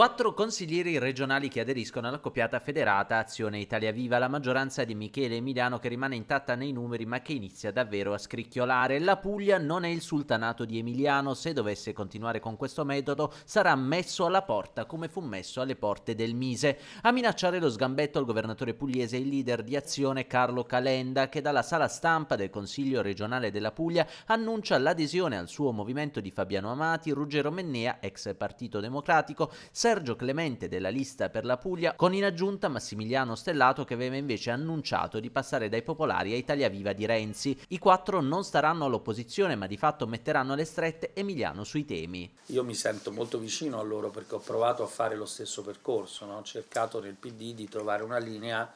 Quattro consiglieri regionali che aderiscono alla coppiata federata Azione Italia Viva, la maggioranza di Michele Emiliano che rimane intatta nei numeri ma che inizia davvero a scricchiolare. La Puglia non è il sultanato di Emiliano, se dovesse continuare con questo metodo sarà messo alla porta come fu messo alle porte del Mise. A minacciare lo sgambetto il governatore pugliese il leader di Azione Carlo Calenda che dalla sala stampa del Consiglio regionale della Puglia annuncia l'adesione al suo movimento di Fabiano Amati, Ruggero Mennea, ex Partito Democratico, Sergio Clemente della lista per la Puglia, con in aggiunta Massimiliano Stellato che aveva invece annunciato di passare dai popolari a Italia Viva di Renzi. I quattro non staranno all'opposizione ma di fatto metteranno alle strette Emiliano sui temi. Io mi sento molto vicino a loro perché ho provato a fare lo stesso percorso, no? ho cercato nel PD di trovare una linea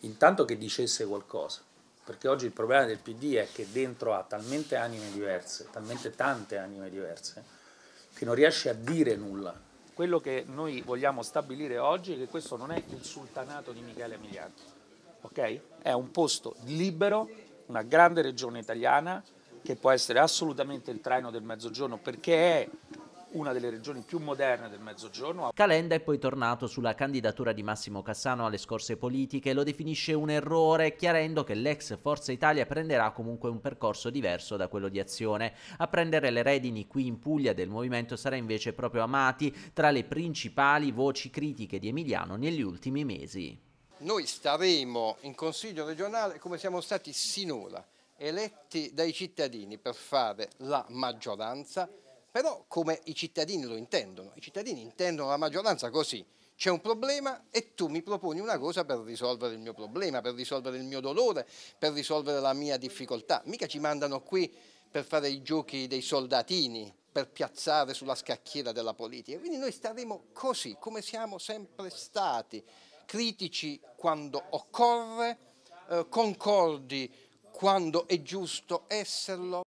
intanto che dicesse qualcosa perché oggi il problema del PD è che dentro ha talmente anime diverse, talmente tante anime diverse, che non riesce a dire nulla. Quello che noi vogliamo stabilire oggi è che questo non è il sultanato di Michele Emiliano, ok? È un posto libero, una grande regione italiana che può essere assolutamente il traino del mezzogiorno perché è una delle regioni più moderne del Mezzogiorno. Calenda è poi tornato sulla candidatura di Massimo Cassano alle scorse politiche, lo definisce un errore, chiarendo che l'ex Forza Italia prenderà comunque un percorso diverso da quello di Azione. A prendere le redini qui in Puglia del movimento sarà invece proprio Amati, tra le principali voci critiche di Emiliano negli ultimi mesi. Noi staremo in Consiglio regionale come siamo stati sinora, eletti dai cittadini per fare la maggioranza però come i cittadini lo intendono, i cittadini intendono la maggioranza così, c'è un problema e tu mi proponi una cosa per risolvere il mio problema, per risolvere il mio dolore, per risolvere la mia difficoltà. Mica ci mandano qui per fare i giochi dei soldatini, per piazzare sulla scacchiera della politica. Quindi noi staremo così, come siamo sempre stati, critici quando occorre, eh, concordi quando è giusto esserlo.